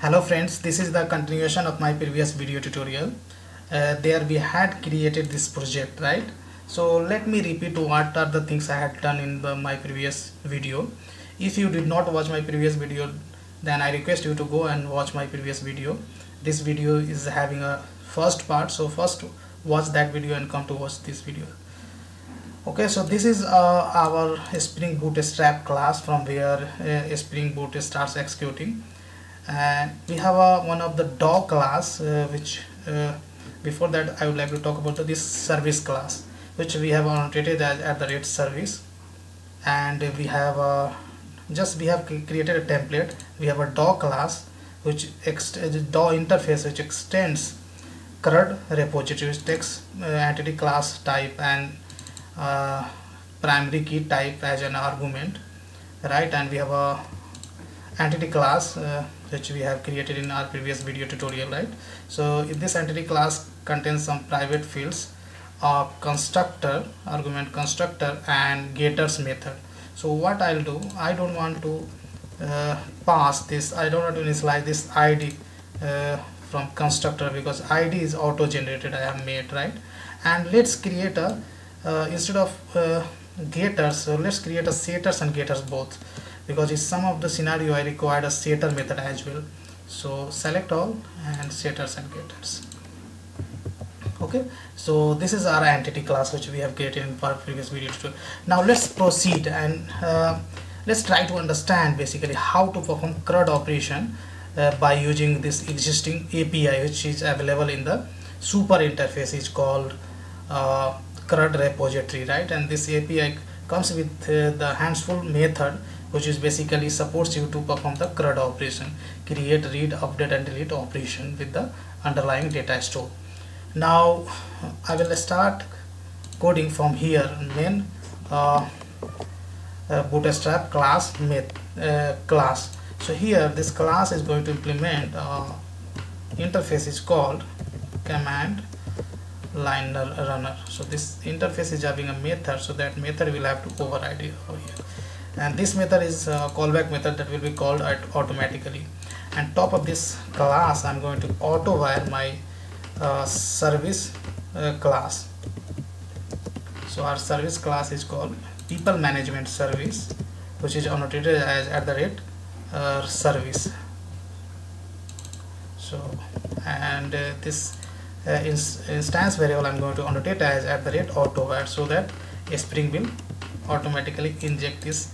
hello friends this is the continuation of my previous video tutorial. Uh, there we had created this project right? So let me repeat what are the things I had done in the, my previous video. If you did not watch my previous video then I request you to go and watch my previous video. This video is having a first part so first watch that video and come to watch this video. Okay so this is uh, our spring bootstrap class from where uh, spring boot starts executing and we have a, one of the DAO class uh, which uh, before that I would like to talk about this service class which we have annotated as at the rate service. And we have a just we have created a template. We have a dog class which DAO interface which extends CRUD repository which takes uh, entity class type and uh, primary key type as an argument right? And we have a entity class uh, which we have created in our previous video tutorial right? So if this entity class contains some private fields a constructor argument constructor and getters method. So what I'll do I don't want to uh, pass this I don't want to initialize this ID uh, from constructor because ID is auto generated I have made right? And let's create a uh, instead of uh, getters so let's create a setters and getters both because in some of the scenario I required a setter method as well. So select all and setters and getters. Okay? So this is our entity class which we have created in our previous video tutorial now let's proceed and uh, let's try to understand basically how to perform CRUD operation uh, by using this existing API which is available in the super interface. Is called uh, CRUD repository right? And this API comes with uh, the handsful method which is basically supports you to perform the CRUD operation create read update and delete operation with the underlying data store. Now I will start coding from here. Main uh, uh, bootstrap class myth, uh, class. So here this class is going to implement uh, interface is called command line runner. So this interface is having a method. So that method will have to override over here and this method is a callback method that will be called automatically. And top of this class I'm going to auto wire my uh, service uh, class. So our service class is called people management service which is annotated as at the rate uh, service. So and uh, this uh, instance variable I'm going to annotate as at the rate auto wire so that a spring will automatically inject this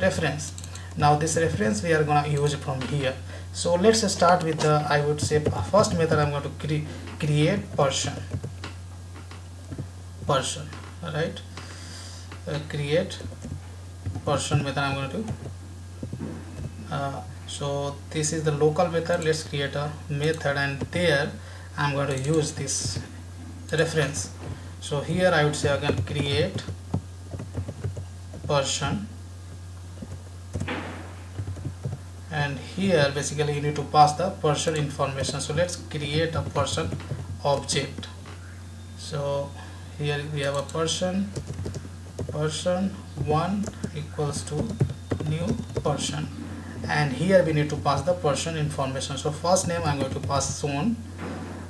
reference. Now this reference we are going to use from here. So let's start with the I would say first method I'm going to cre create person. Person right? Uh, create person method I'm going to uh, so this is the local method. Let's create a method and there I'm going to use this reference. So here I would say again create person and here basically you need to pass the person information. So let's create a person object. So here we have a person person 1 equals to new person and here we need to pass the person information. So first name I'm going to pass Sean.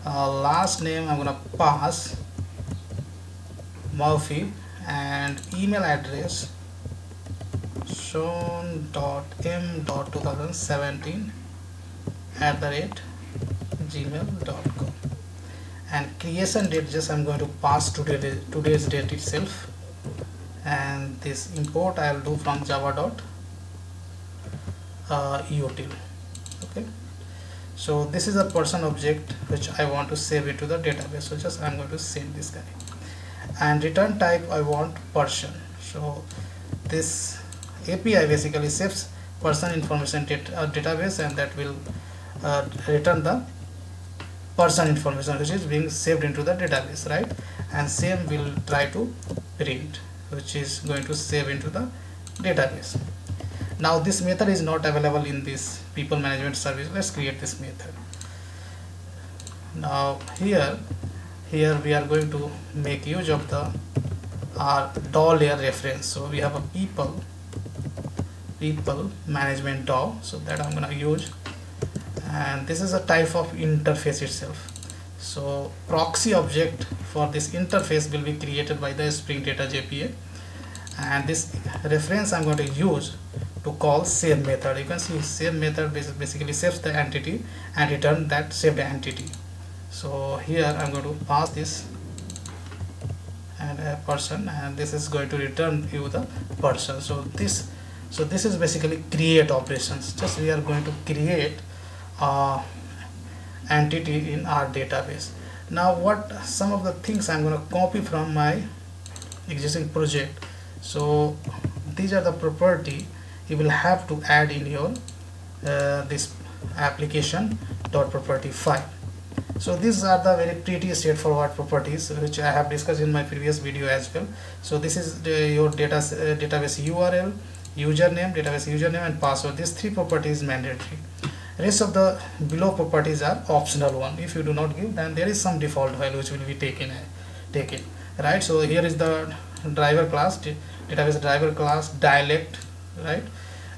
Uh, last name I'm going to pass Murphy. And email address sean.m.2017 at the rate gmail.com and creation date just I'm going to pass today, today's date itself. And this import I'll do from java dot uh, util okay. So this is a person object which I want to save it to the database. So just I'm going to save this guy. And return type I want person so this API basically saves person information data, uh, database and that will uh, return the person information which is being saved into the database right? And same will try to print which is going to save into the database. Now this method is not available in this people management service. Let's create this method. Now here here we are going to make use of the our DAO layer reference. So we have a people people management DAO so that I'm gonna use. And this is a type of interface itself. So proxy object for this interface will be created by the spring data jpa and this reference i'm going to use to call save method. You can see save method basically saves the entity and return that saved entity. So here i'm going to pass this and a person and this is going to return you the person. So this so this is basically create operations. Just we are going to create uh, entity in our database. Now what some of the things I'm going to copy from my existing project. So these are the property you will have to add in your uh, this application dot property file. So these are the very pretty straightforward properties which I have discussed in my previous video as well. So this is the, your data uh, database URL username database username and password. These three properties mandatory. Rest of the below properties are optional one. If you do not give then there is some default value which will be taken taken. Right? So here is the driver class database driver class dialect right?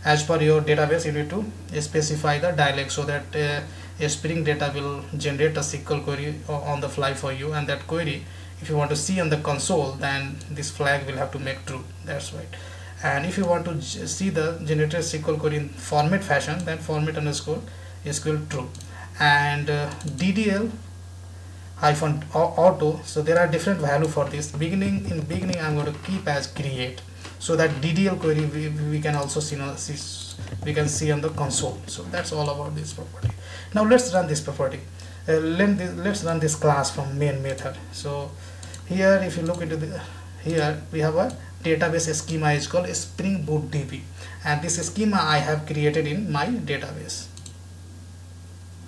As per your database you need to specify the dialect so that uh, a spring data will generate a SQL query on the fly for you. And that query if you want to see on the console then this flag will have to make true. That's right and if you want to see the generated SQL query in format fashion then format underscore SQL true. And uh, DDL hyphen auto so there are different value for this. Beginning in beginning I'm going to keep as create. So that DDL query we, we can also see, see we can see on the console. So that's all about this property. Now let's run this property. Uh, let this, let's run this class from main method. So here if you look into the here we have a database schema is called spring boot db and this schema i have created in my database.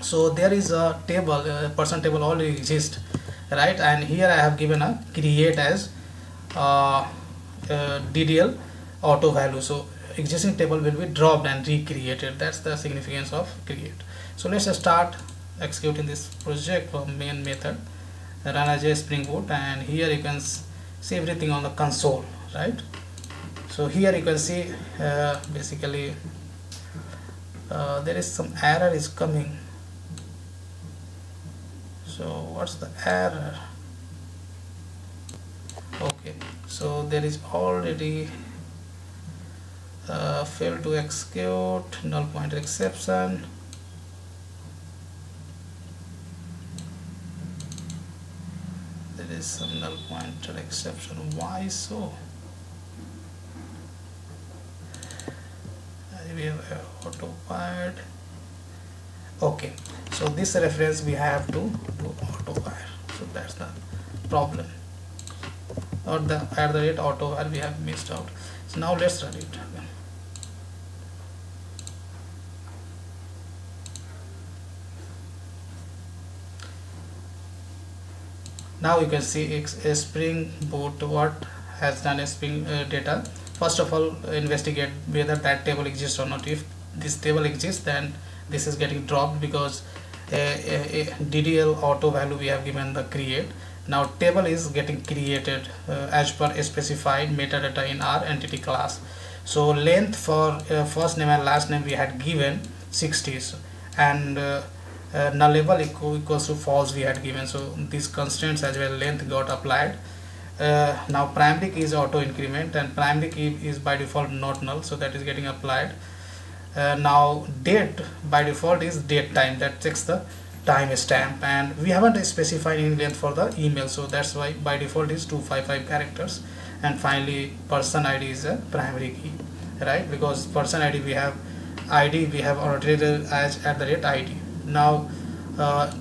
So there is a table a person table already exists right? And here i have given a create as uh, uh, ddl auto value. So existing table will be dropped and recreated. That's the significance of create. So let's start executing this project from main method. Run as a spring boot and here you can see everything on the console right? So here you can see uh, basically uh, there is some error is coming. So what's the error? Okay so there is already uh, fail to execute null pointer exception there is some null pointer exception. Why so? We have auto wired okay so this reference we have to do fire so that's the problem. Or the at the rate auto wire we have missed out. So now let's run it. again now you can see a spring boot what has done a spring uh, data. First of all investigate whether that table exists or not. If this table exists then this is getting dropped because a, a, a DDL auto value we have given the create. Now table is getting created uh, as per specified metadata in our entity class. So length for uh, first name and last name we had given 60s and uh, nullable equals to false we had given. So these constraints as well length got applied. Uh, now primary key is auto increment and primary key is by default not null so that is getting applied. Uh, now date by default is date time. That checks the time stamp. And we haven't specified any length for the email so that's why by default is 255 characters. And finally person id is a primary key right? Because person id we have id we have already as at the rate id now uh,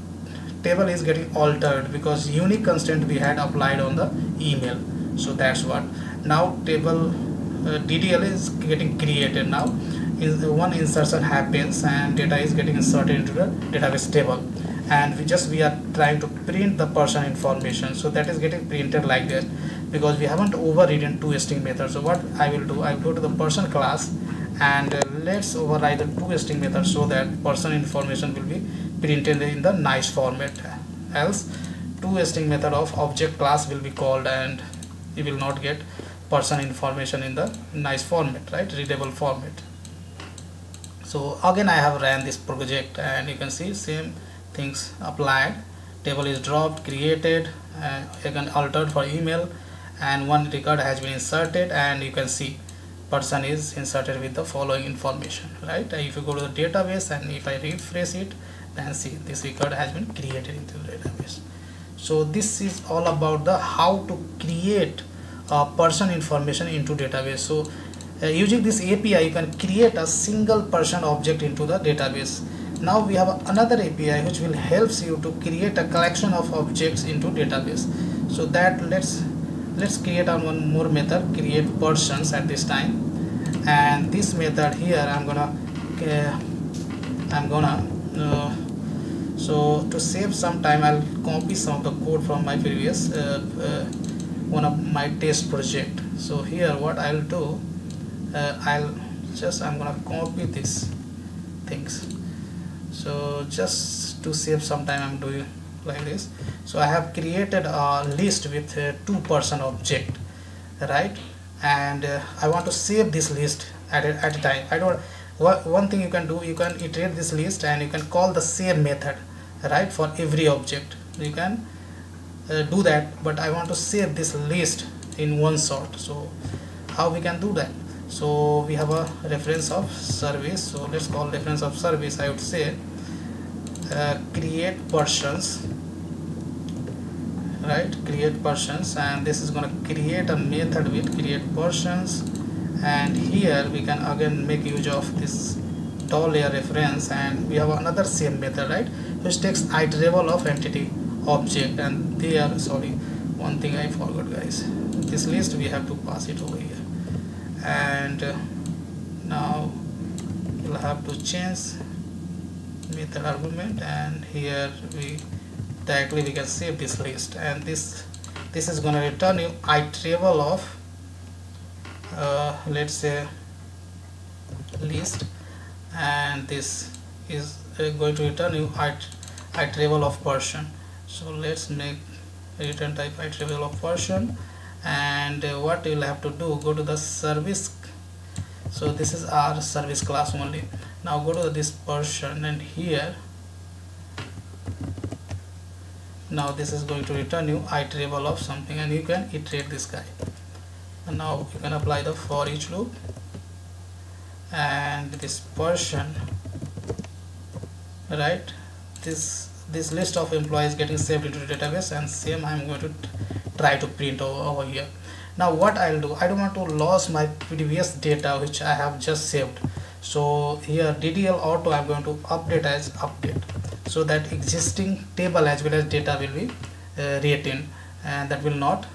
table is getting altered because unique constraint we had applied on the email. So that's what. Now table uh, DDL is getting created now. One insertion happens and data is getting inserted into the database table. And we just we are trying to print the person information. So that is getting printed like this because we haven't overridden toString methods. So what I will do I will go to the person class and uh, let's override the two method so that person information will be printed in the nice format. Else two method of object class will be called and you will not get person information in the nice format right? Readable format. So again I have ran this project and you can see same things applied. Table is dropped created uh, again altered for email and one record has been inserted and you can see person is inserted with the following information right? If you go to the database and if I refresh it then see this record has been created into the database. So this is all about the how to create uh, person information into database. So uh, using this API you can create a single person object into the database. Now we have another API which will helps you to create a collection of objects into database. So that let's let's create on one more method create persons at this time. And this method here I'm gonna uh, I'm gonna uh, so to save some time I'll copy some of the code from my previous uh, uh, one of my test project. So here what I'll do uh, I'll just I'm gonna copy these things. So just to save some time I'm doing like this. So I have created a list with a two person object right? And uh, I want to save this list at a, at a time. I don't one thing you can do you can iterate this list and you can call the same method right for every object. You can uh, do that but I want to save this list in one shot so how we can do that? So we have a reference of service. So let's call reference of service I would say uh, create persons right? Create persons and this is going to create a method with create persons and here we can again make use of this DAO layer reference and we have another same method right? Which takes iterable of entity object and there sorry one thing I forgot guys. This list we have to pass it over here. And uh, now we'll have to change method argument and here we directly we can save this list. And this this is going to return you iterable of uh, let's say list. And this is uh, going to return you it iterable of person so let's make return type iterable of person and uh, what you'll have to do go to the service. So this is our service class only now go to this person and here. Now this is going to return you iterable of something and you can iterate this guy. And now you can apply the for each loop. And this person right this this list of employees getting saved into the database and same I'm going to try to print over, over here. Now what I'll do I don't want to lose my previous data which I have just saved so here DDL auto I'm going to update as update. So that existing table as well as data will be uh, retained and that will not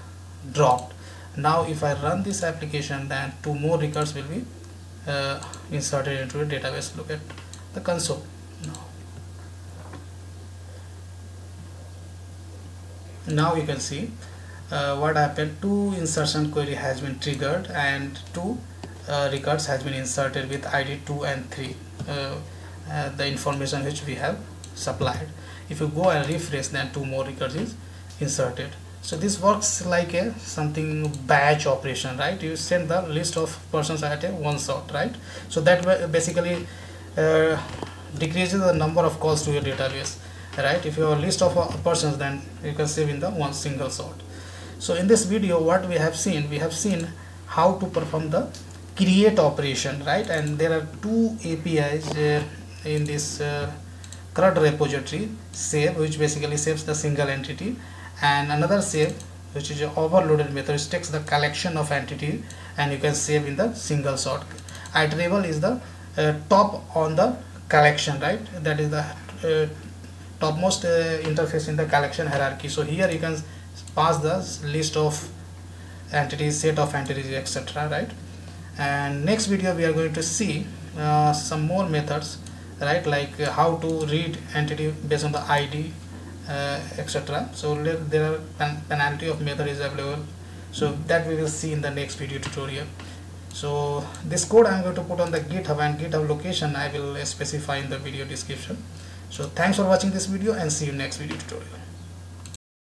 drop. Now if I run this application then two more records will be uh, inserted into the database look at the console. Now now you can see uh, what happened. Two insertion query has been triggered and two uh, records has been inserted with id 2 and 3 uh, uh, the information which we have supplied. If you go and refresh then two more records is inserted. So this works like a something batch operation right? You send the list of persons at a one shot right? So that basically uh, decreases the number of calls to your database right? If you have a list of persons then you can save in the one single shot so in this video what we have seen we have seen how to perform the create operation right? And there are two apis uh, in this uh, CRUD repository save which basically saves the single entity and another save which is overloaded method which takes the collection of entity and you can save in the single shot iterable is the uh, top on the collection right? That is the uh, topmost uh, interface in the collection hierarchy. So here you can pass the list of entities set of entities etc right and next video we are going to see uh, some more methods right? Like uh, how to read entity based on the id uh, etc so there are pen penalty of method is available. So that we will see in the next video tutorial. So this code i'm going to put on the github and github location i will specify in the video description. So thanks for watching this video and see you next video tutorial